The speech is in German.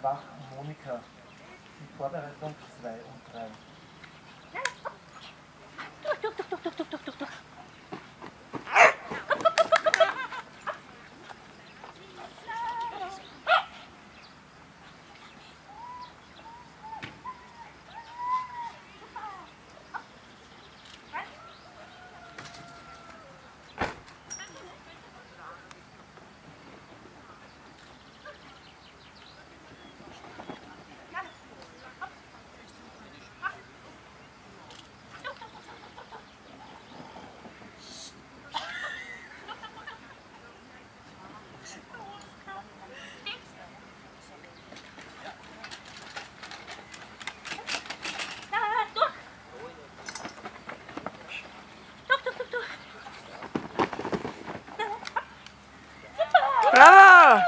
Quach Monika. Die Vorbereitung 2 ¡Bravo!